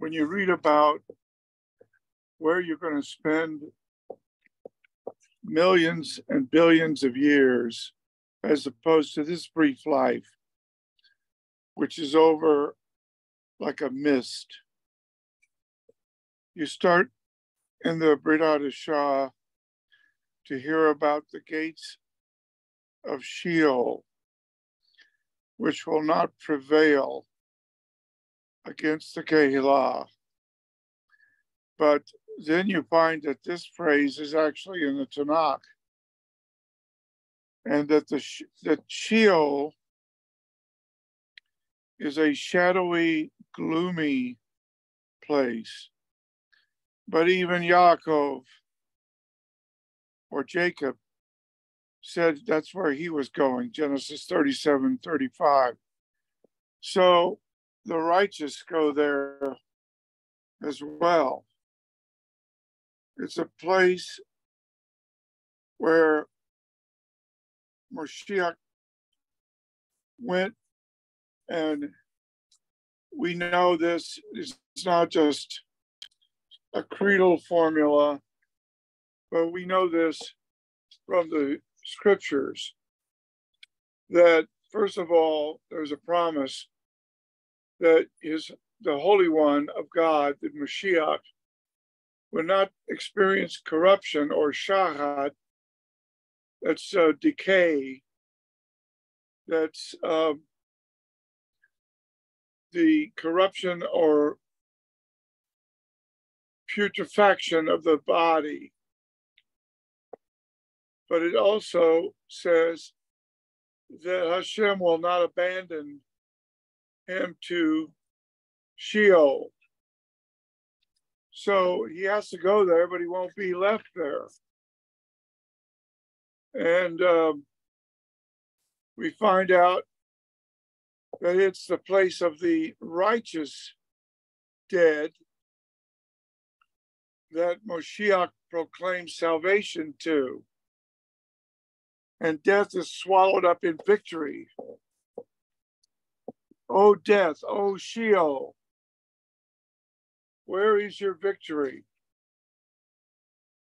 when you read about where you're going to spend millions and billions of years as opposed to this brief life, which is over like a mist. You start in the Brit Hadashah to hear about the gates of Sheol, which will not prevail against the Kehillah. But then you find that this phrase is actually in the Tanakh, and that the that Sheol is a shadowy, gloomy place. But even Yaakov or Jacob said that's where he was going, Genesis 37 35. So the righteous go there as well. It's a place where Moshiach went, and we know this is not just a creedal formula, but we know this from the scriptures that, first of all, there's a promise that is the Holy One of God, the Mashiach, will not experience corruption or shahat, that's uh, decay, that's um, the corruption or putrefaction of the body. But it also says that Hashem will not abandon him to Sheol. So he has to go there, but he won't be left there. And um, we find out that it's the place of the righteous dead that Moshiach proclaims salvation to. And death is swallowed up in victory. O death, O Sheol, where is your victory?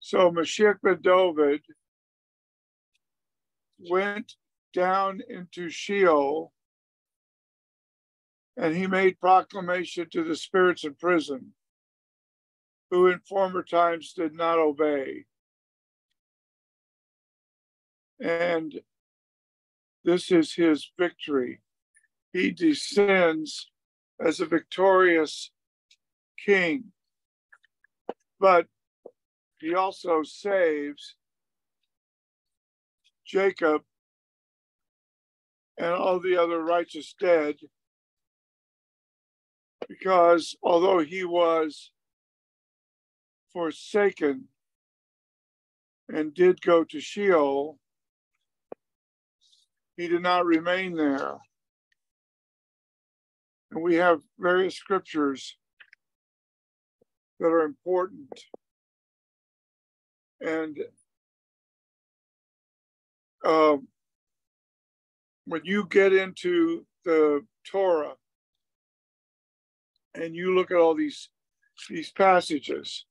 So Mashiach ben David went down into Sheol and he made proclamation to the spirits in prison who in former times did not obey. And this is his victory he descends as a victorious king. But he also saves Jacob and all the other righteous dead because although he was forsaken and did go to Sheol, he did not remain there. And we have various scriptures that are important. And um, when you get into the Torah and you look at all these these passages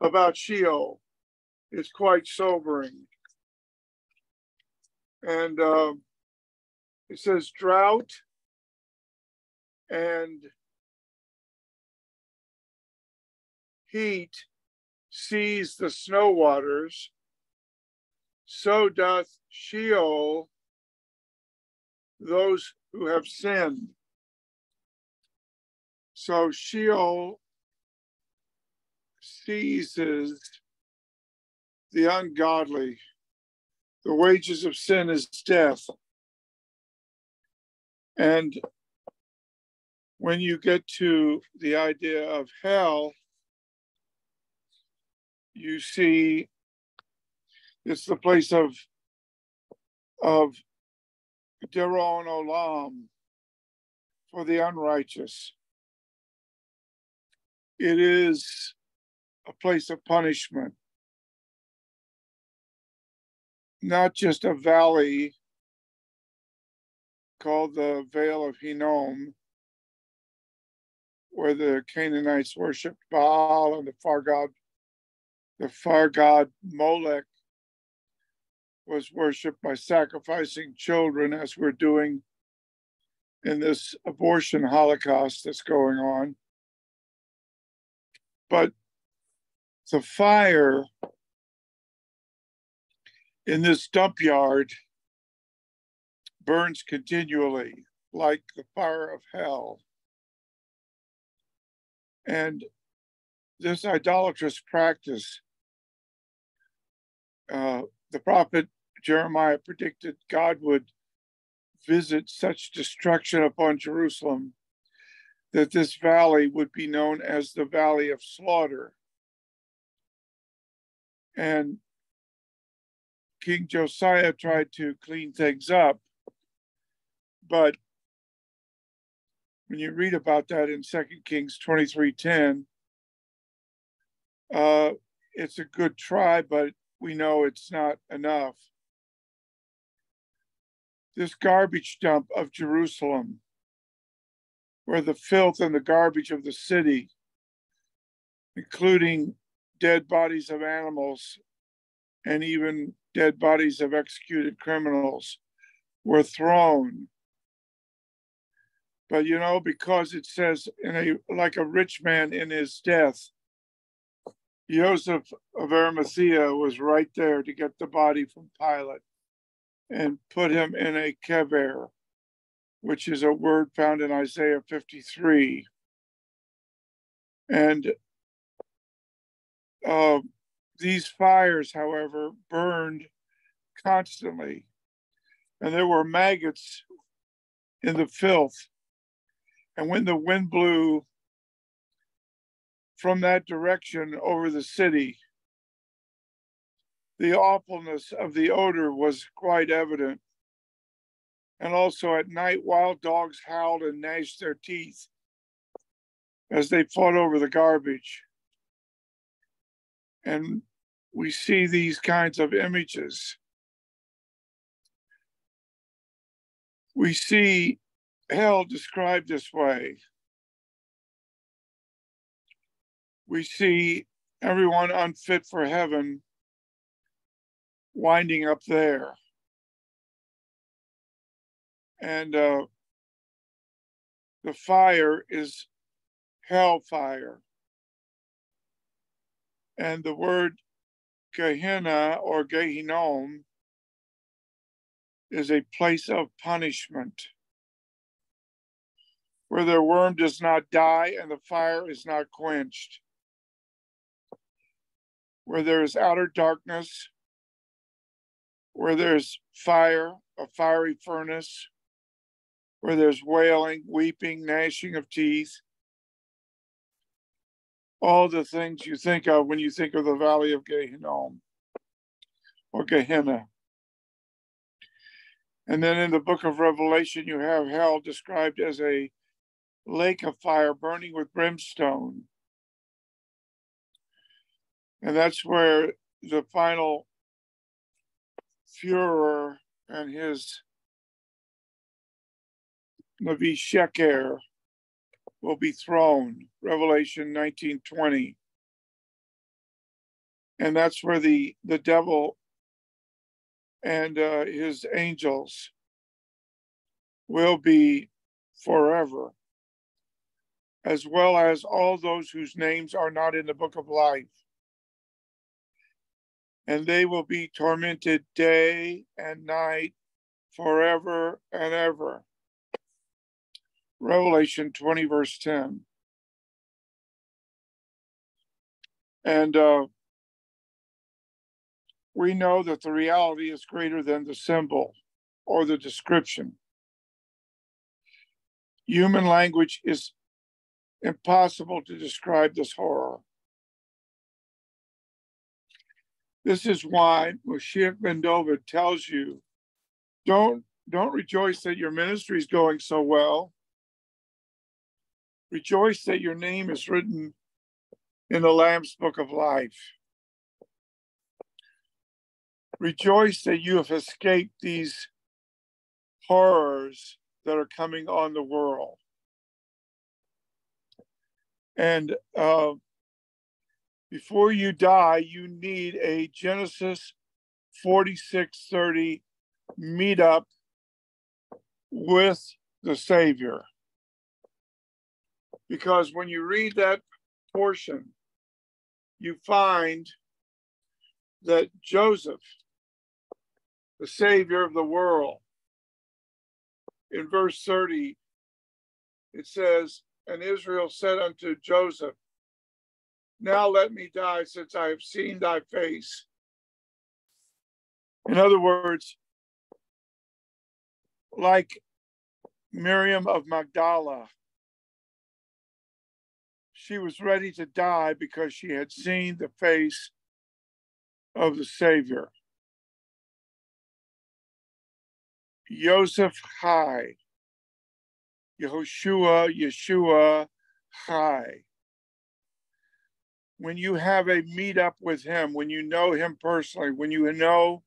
about Sheol, it's quite sobering. And um, it says drought and heat sees the snow waters, so doth Sheol those who have sinned. So Sheol seizes the ungodly. The wages of sin is death. And when you get to the idea of hell, you see it's the place of of Deron Olam for the unrighteous. It is a place of punishment, not just a valley called the Vale of Hinnom, where the Canaanites worshipped Baal and the far god, the far god Molech was worshipped by sacrificing children, as we're doing in this abortion holocaust that's going on. But the fire in this dump yard burns continually like the fire of hell. And this idolatrous practice, uh, the prophet Jeremiah predicted God would visit such destruction upon Jerusalem that this valley would be known as the Valley of Slaughter. And King Josiah tried to clean things up, but when you read about that in Second Kings 23:10, uh, it's a good try, but we know it's not enough. This garbage dump of Jerusalem, where the filth and the garbage of the city, including dead bodies of animals and even dead bodies of executed criminals, were thrown but you know, because it says in a like a rich man in his death, Joseph of Arimathea was right there to get the body from Pilate and put him in a kever, which is a word found in Isaiah 53. And uh, these fires, however, burned constantly. And there were maggots in the filth and when the wind blew from that direction over the city, the awfulness of the odor was quite evident. And also at night, wild dogs howled and gnashed their teeth as they fought over the garbage. And we see these kinds of images. We see hell described this way. We see everyone unfit for heaven winding up there. And uh, the fire is hellfire. And the word Gehenna or Gehinnom is a place of punishment where their worm does not die and the fire is not quenched, where there is outer darkness, where there's fire, a fiery furnace, where there's wailing, weeping, gnashing of teeth, all the things you think of when you think of the valley of Gehinnom or Gehenna. And then in the book of Revelation, you have hell described as a lake of fire burning with brimstone. And that's where the final Fuhrer and his Navi Sheker will be thrown, Revelation 1920. And that's where the, the devil and uh, his angels will be forever as well as all those whose names are not in the book of life. And they will be tormented day and night forever and ever. Revelation 20, verse 10. And uh, we know that the reality is greater than the symbol or the description. Human language is impossible to describe this horror. This is why Moshiach ben David tells you, don't, don't rejoice that your ministry is going so well. Rejoice that your name is written in the Lamb's book of life. Rejoice that you have escaped these horrors that are coming on the world. And uh, before you die, you need a Genesis 4630 meetup with the Savior. Because when you read that portion, you find that Joseph, the Savior of the world, in verse 30, it says, And Israel said unto Joseph, Now let me die, since I have seen thy face. In other words, like Miriam of Magdala, she was ready to die because she had seen the face of the Savior. Joseph Chai, Yehoshua, Yeshua Chai. When you have a meetup with him, when you know him personally, when you know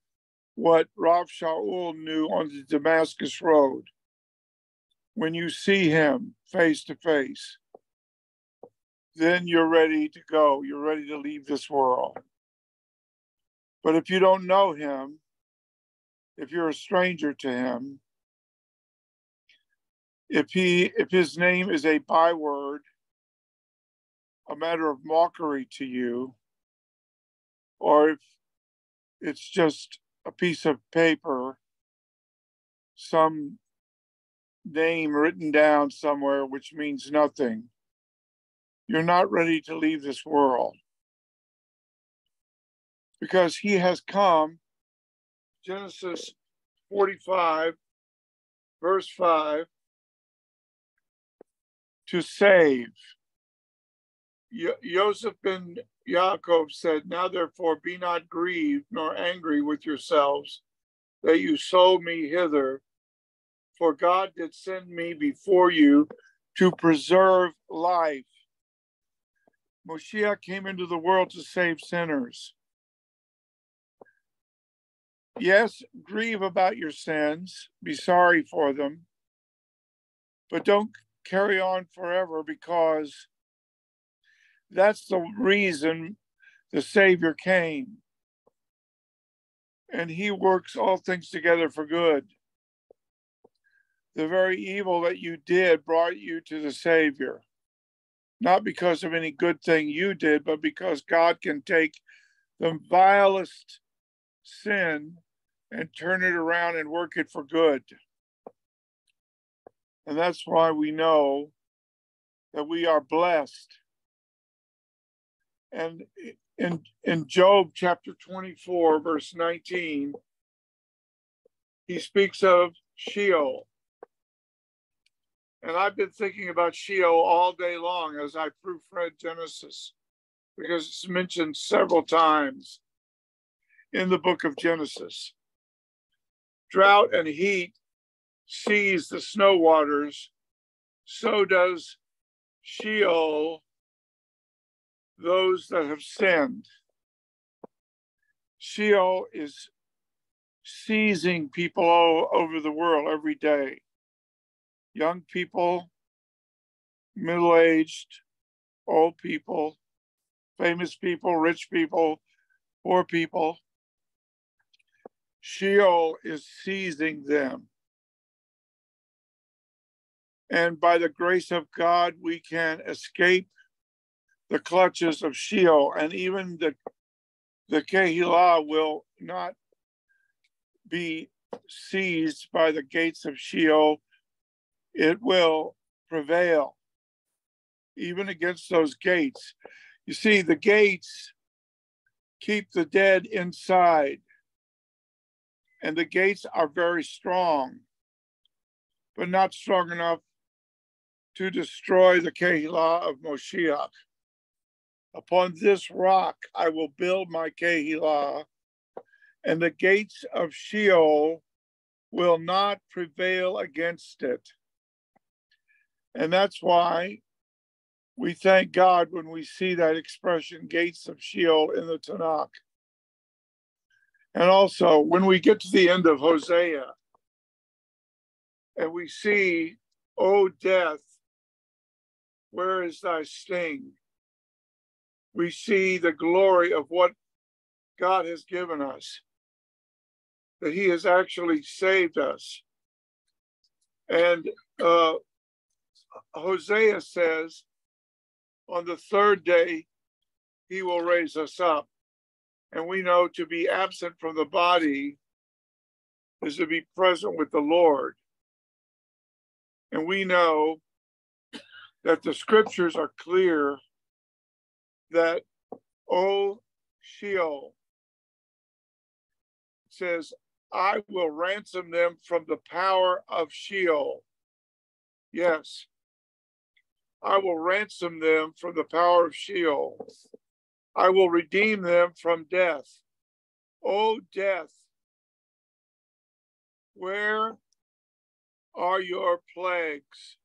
what Rav Shaul knew on the Damascus Road, when you see him face to face, then you're ready to go. You're ready to leave this world. But if you don't know him, if you're a stranger to him, if he if his name is a byword, a matter of mockery to you, or if it's just a piece of paper, some name written down somewhere which means nothing, you're not ready to leave this world. Because he has come Genesis 45, verse 5, to save. Joseph ben Yaakov said, Now therefore be not grieved nor angry with yourselves that you sold me hither, for God did send me before you to preserve life. Moshiach came into the world to save sinners. Yes, grieve about your sins, be sorry for them, but don't carry on forever because that's the reason the Savior came. And he works all things together for good. The very evil that you did brought you to the Savior, not because of any good thing you did, but because God can take the vilest sin and turn it around and work it for good. And that's why we know that we are blessed. And in, in Job chapter 24, verse 19, he speaks of Sheol. And I've been thinking about Sheol all day long as I proofread Genesis, because it's mentioned several times in the book of Genesis drought and heat seize the snow waters, so does Sheol those that have sinned. Sheol is seizing people all over the world every day. Young people, middle aged, old people, famous people, rich people, poor people. Sheol is seizing them. And by the grace of God, we can escape the clutches of Sheol, and even the the Kehillah will not be seized by the gates of Sheol. It will prevail, even against those gates. You see, the gates keep the dead inside and the gates are very strong, but not strong enough to destroy the Kehillah of Moshiach. Upon this rock I will build my Kehillah, and the gates of Sheol will not prevail against it. And that's why we thank God when we see that expression, gates of Sheol, in the Tanakh. And also, when we get to the end of Hosea and we see, O death, where is thy sting? We see the glory of what God has given us, that He has actually saved us. And uh, Hosea says, on the third day, He will raise us up. And we know to be absent from the body is to be present with the Lord. And we know that the scriptures are clear that, O Sheol says, I will ransom them from the power of Sheol. Yes, I will ransom them from the power of Sheol. I will redeem them from death. O death, where are your plagues?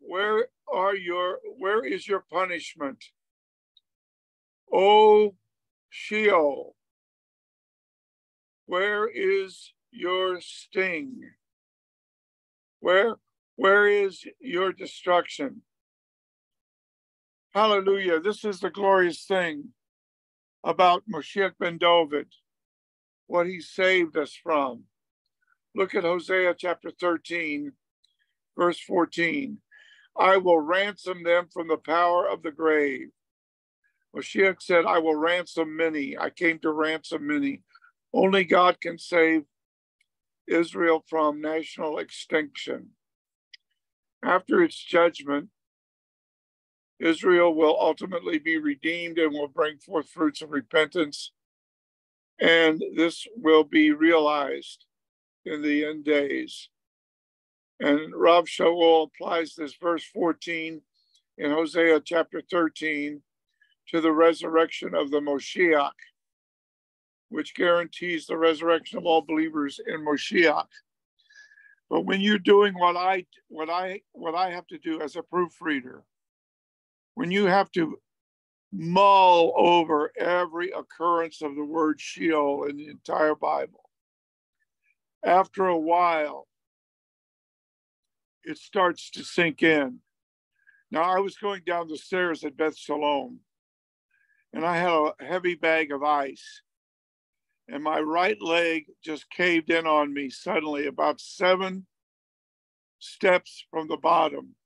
Where are your where is your punishment? O Sheol, where is your sting? Where where is your destruction? Hallelujah. This is the glorious thing about Moshiach ben David, what he saved us from. Look at Hosea chapter 13, verse 14. I will ransom them from the power of the grave. Moshiach said, I will ransom many. I came to ransom many. Only God can save Israel from national extinction. After its judgment, Israel will ultimately be redeemed and will bring forth fruits of repentance. And this will be realized in the end days. And Rav Shaul applies this verse 14 in Hosea chapter 13 to the resurrection of the Moshiach, which guarantees the resurrection of all believers in Moshiach. But when you're doing what I what I what I have to do as a proofreader, when you have to mull over every occurrence of the word Sheol in the entire Bible, after a while, it starts to sink in. Now, I was going down the stairs at Beth Shalom, and I had a heavy bag of ice, and my right leg just caved in on me suddenly, about seven steps from the bottom.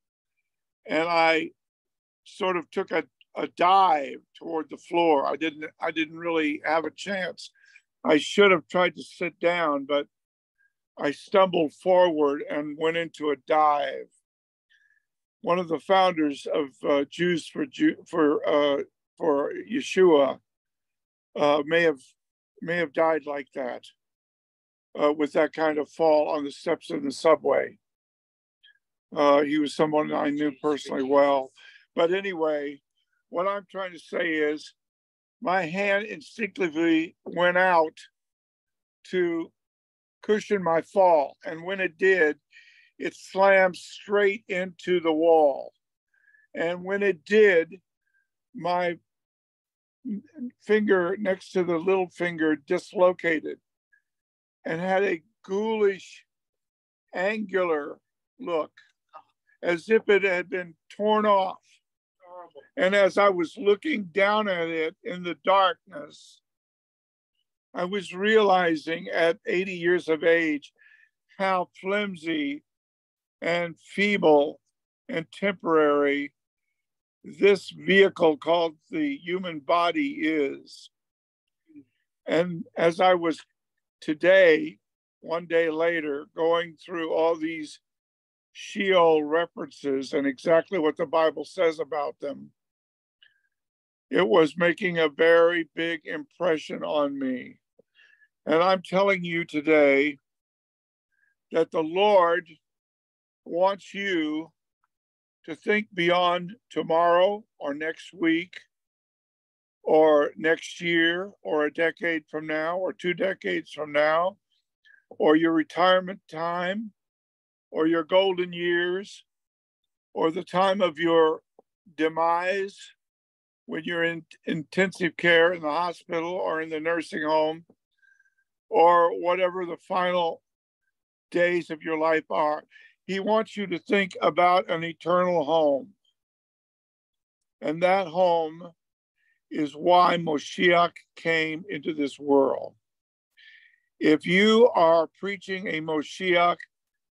And I sort of took a, a dive toward the floor. I didn't I didn't really have a chance. I should have tried to sit down, but I stumbled forward and went into a dive. One of the founders of uh, Jews for Jew, for uh, for Yeshua uh, may have may have died like that uh, with that kind of fall on the steps of the subway. Uh, he was someone I knew personally well. But anyway, what I'm trying to say is my hand instinctively went out to cushion my fall. And when it did, it slammed straight into the wall. And when it did, my finger next to the little finger dislocated and had a ghoulish, angular look as if it had been torn off. And as I was looking down at it in the darkness, I was realizing at 80 years of age how flimsy and feeble and temporary this vehicle called the human body is. And as I was today, one day later, going through all these Sheol references and exactly what the Bible says about them, it was making a very big impression on me. And I'm telling you today that the Lord wants you to think beyond tomorrow or next week or next year or a decade from now or two decades from now or your retirement time or your golden years or the time of your demise when you're in intensive care in the hospital or in the nursing home or whatever the final days of your life are. he wants you to think about an eternal home. And that home is why Moshiach came into this world. If you are preaching a Moshiach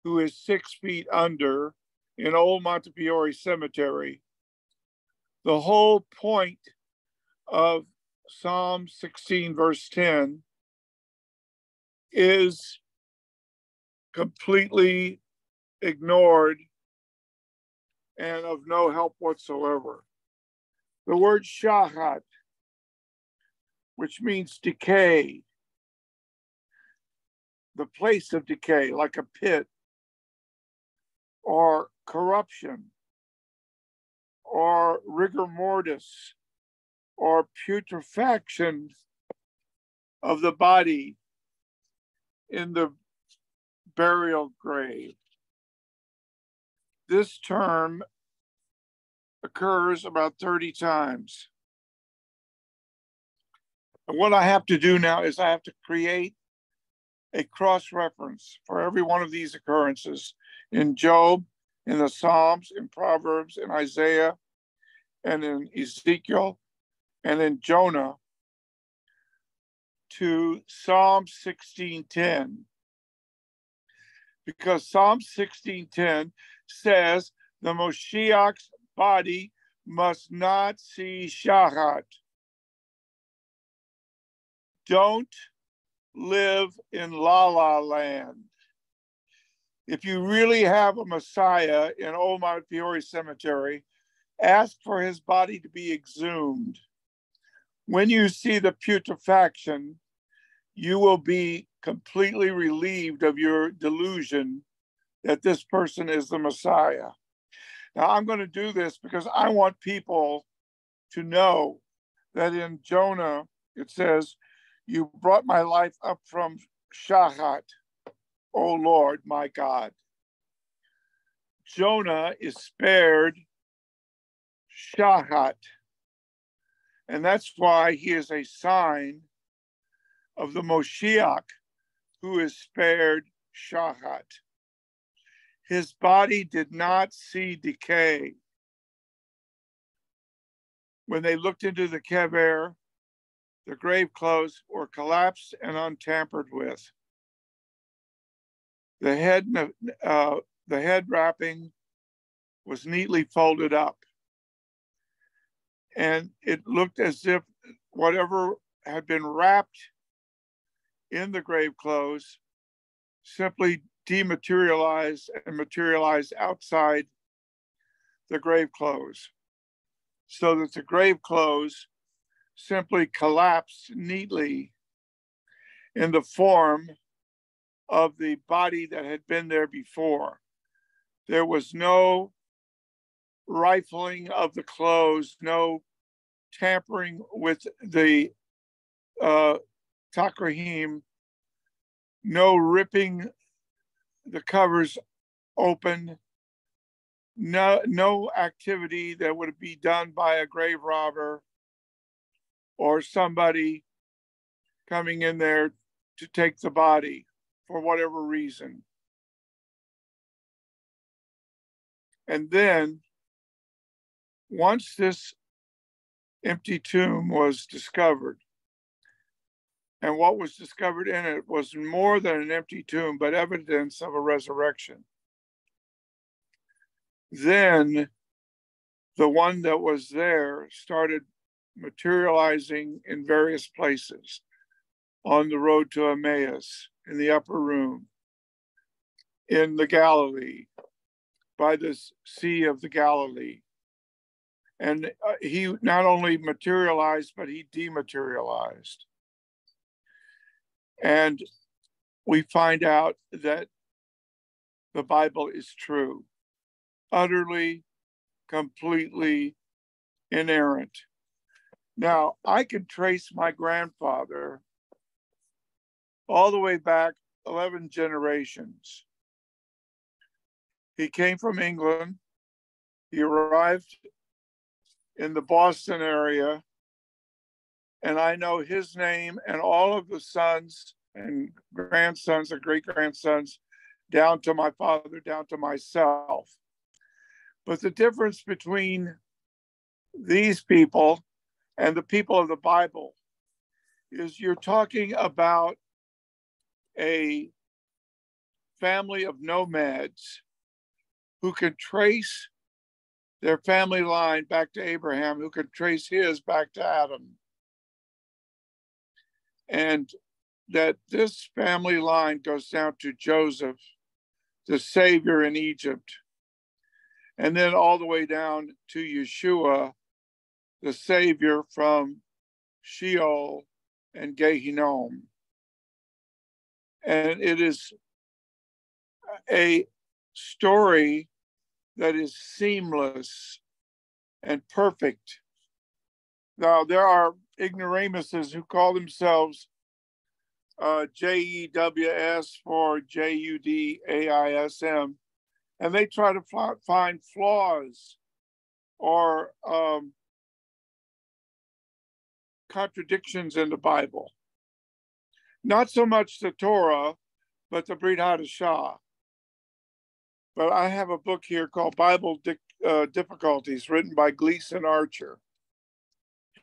who is six feet under in Old Montefiore Cemetery, the whole point of Psalm 16, verse 10, is completely ignored and of no help whatsoever. The word shahat, which means decay, the place of decay, like a pit, or corruption, or rigor mortis, or putrefaction of the body in the burial grave. This term occurs about 30 times. And what I have to do now is I have to create a cross reference for every one of these occurrences in Job, in the Psalms, in Proverbs, in Isaiah, and in Ezekiel, and in Jonah to Psalm 16:10 because Psalm 16:10 says the Moshiach's body must not see shahat. Don't live in la la land. If you really have a Messiah in Old Montefiore Cemetery, ask for his body to be exhumed. When you see the putrefaction, you will be completely relieved of your delusion that this person is the Messiah. Now, I'm going to do this because I want people to know that in Jonah, it says, You brought my life up from Shahat, O Lord, my God. Jonah is spared Shahat. And that's why he is a sign of the Moshiach who is spared Shahat. His body did not see decay. When they looked into the kever, the grave clothes were collapsed and untampered with. The head, uh, the head wrapping was neatly folded up. And it looked as if whatever had been wrapped in the grave clothes simply dematerialized and materialized outside the grave clothes so that the grave clothes simply collapsed neatly in the form of the body that had been there before. There was no rifling of the clothes, no tampering with the uh, takrahim, no ripping the covers open, no, no activity that would be done by a grave robber or somebody coming in there to take the body for whatever reason. And then once this empty tomb was discovered, and what was discovered in it was more than an empty tomb, but evidence of a resurrection. Then the one that was there started materializing in various places on the road to Emmaus, in the upper room, in the Galilee, by the Sea of the Galilee. And uh, he not only materialized, but he dematerialized. And we find out that the Bible is true, utterly, completely inerrant. Now, I can trace my grandfather all the way back 11 generations. He came from England. He arrived in the Boston area and I know his name and all of the sons and grandsons and great grandsons down to my father, down to myself. But the difference between these people and the people of the Bible is you're talking about a family of nomads who can trace their family line back to Abraham, who can trace his back to Adam. And that this family line goes down to Joseph, the Savior in Egypt, and then all the way down to Yeshua, the Savior from Sheol and Gehinnom. And it is a story that is seamless and perfect. Now, there are ignoramuses who call themselves uh, JEWS for JUDAISM, and they try to find flaws or um, contradictions in the Bible. Not so much the Torah, but the Brit Hadashah. But I have a book here called Bible uh, Difficulties, written by Gleason Archer.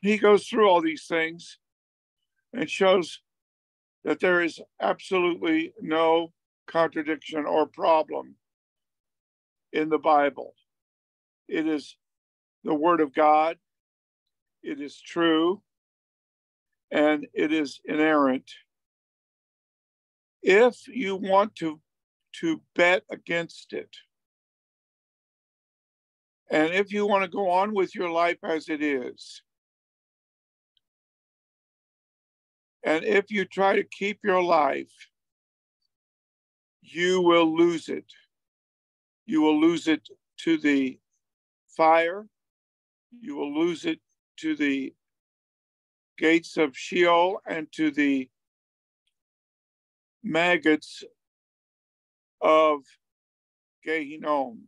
He goes through all these things and shows that there is absolutely no contradiction or problem in the Bible. It is the Word of God, it is true, and it is inerrant. If you want to, to bet against it, and if you want to go on with your life as it is, and if you try to keep your life, you will lose it. You will lose it to the fire. You will lose it to the gates of Sheol and to the maggots of Gehinnom,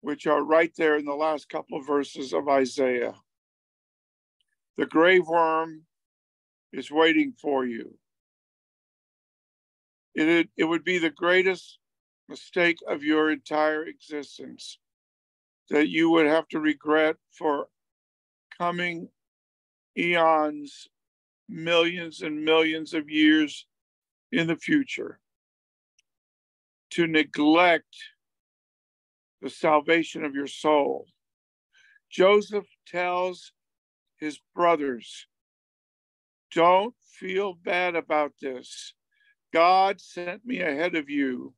which are right there in the last couple of verses of Isaiah. The grave worm is waiting for you. It, it would be the greatest mistake of your entire existence that you would have to regret for coming eons, millions and millions of years in the future to neglect the salvation of your soul. Joseph tells his brothers, Don't feel bad about this. God sent me ahead of you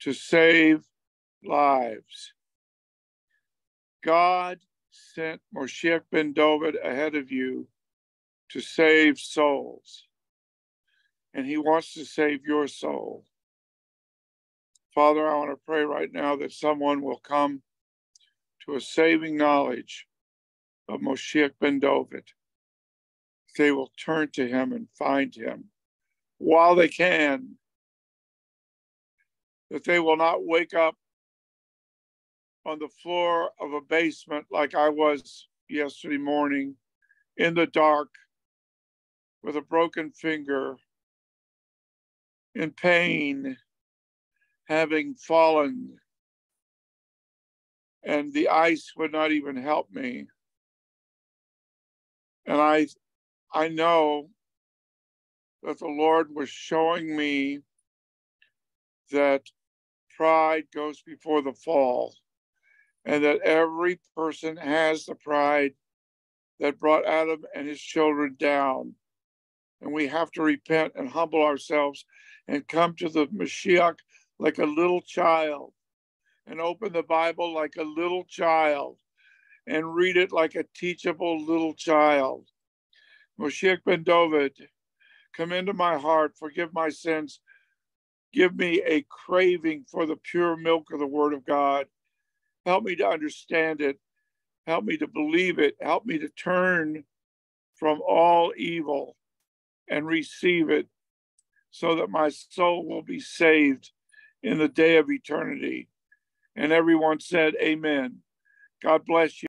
to save lives. God sent Moshiach ben David ahead of you to save souls. And he wants to save your soul. Father, I want to pray right now that someone will come to a saving knowledge of Moshiach ben David. They will turn to him and find him while they can. That they will not wake up on the floor of a basement like I was yesterday morning in the dark with a broken finger, in pain, having fallen, and the ice would not even help me. And I, I know that the Lord was showing me that pride goes before the fall and that every person has the pride that brought Adam and his children down. And we have to repent and humble ourselves and come to the Mashiach like a little child and open the Bible like a little child and read it like a teachable little child. Moshiach ben David, come into my heart, forgive my sins, give me a craving for the pure milk of the Word of God Help me to understand it. Help me to believe it. Help me to turn from all evil and receive it so that my soul will be saved in the day of eternity. And everyone said, Amen. God bless you.